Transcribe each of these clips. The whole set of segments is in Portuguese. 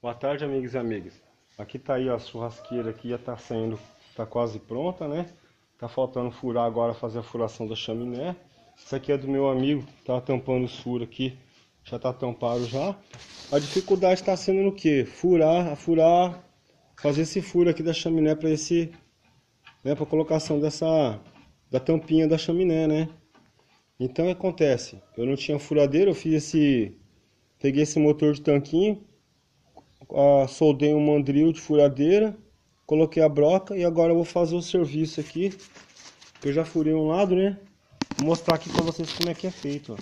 Boa tarde, amigos e amigas. Aqui tá aí a churrasqueira aqui já tá saindo, tá quase pronta, né? Tá faltando furar agora, fazer a furação da chaminé. Isso aqui é do meu amigo, tá tampando os furos aqui. Já tá tampado já. A dificuldade está sendo no que? Furar, furar, fazer esse furo aqui da chaminé para esse, né, para colocação dessa da tampinha da chaminé, né? Então o que acontece? Eu não tinha furadeira, eu fiz esse peguei esse motor de tanquinho, soldei um mandril de furadeira, coloquei a broca e agora eu vou fazer o serviço aqui. Eu já furei um lado, né? Vou mostrar aqui para vocês como é que é feito, ó.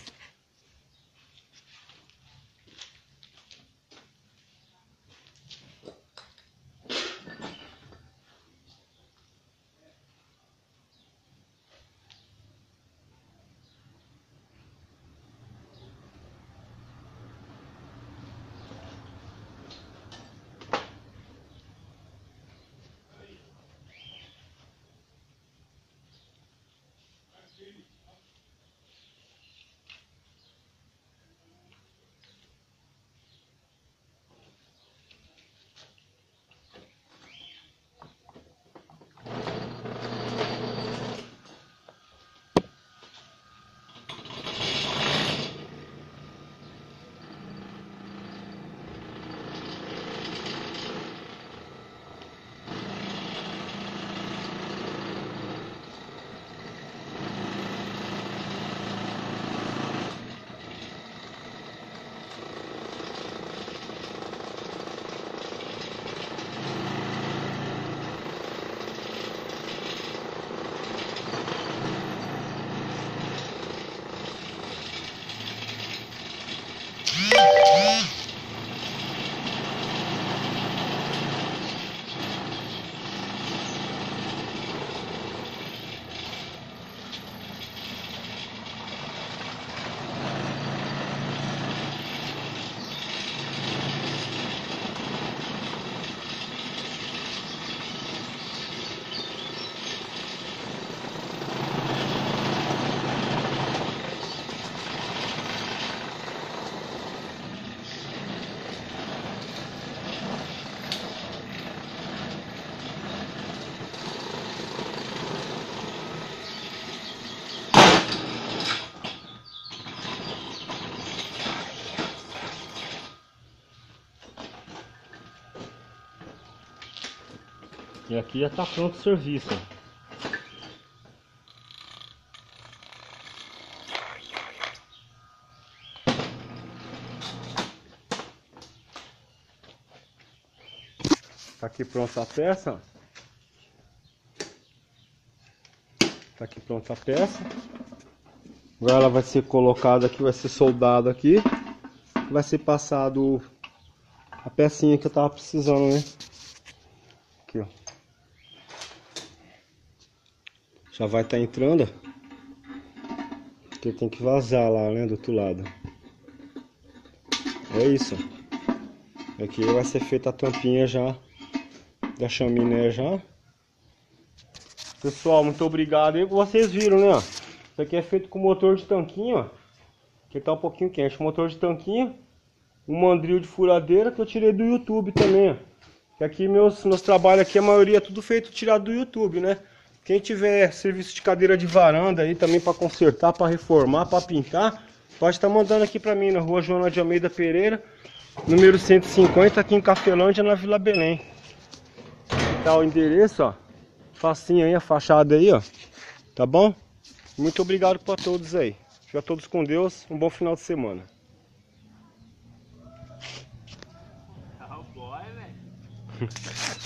E aqui já está pronto o serviço. Tá aqui pronta a peça. Tá aqui pronta a peça. Agora ela vai ser colocada aqui, vai ser soldada aqui. Vai ser passado a pecinha que eu tava precisando, né? Aqui, ó. Já vai estar tá entrando. Porque tem que vazar lá, né? Do outro lado. É isso. Aqui vai ser feita a tampinha já. Da chaminé já. Pessoal, muito obrigado. Vocês viram, né? Isso aqui é feito com motor de tanquinho, ó. Que tá um pouquinho quente. Motor de tanquinho. Um mandril de furadeira que eu tirei do YouTube também, ó. Que aqui meus, meus trabalhos aqui, a maioria é tudo feito tirado do YouTube, né? Quem tiver serviço de cadeira de varanda aí também para consertar, para reformar, para pintar, pode estar tá mandando aqui para mim na rua Joana de Almeida Pereira, número 150, aqui em Cafelândia, na Vila Belém. Tá o endereço, ó. Facinho aí, a fachada aí, ó. Tá bom? Muito obrigado para todos aí. Fica todos com Deus. Um bom final de semana. Cowboy, velho.